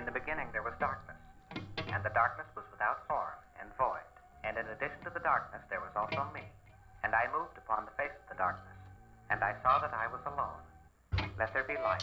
In the beginning there was darkness, and the darkness was without form and void. And in addition to the darkness there was also me. And I moved upon the face of the darkness, and I saw that I was alone. Let there be light.